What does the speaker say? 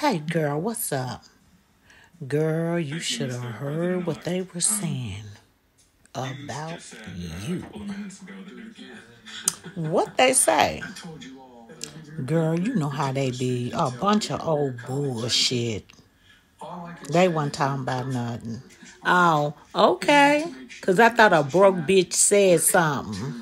Hey, girl, what's up? Girl, you should have heard what they were saying about you. What they say? Girl, you know how they be. A bunch of old bullshit. They weren't talking about nothing. Oh, okay. Because I thought a broke bitch said something.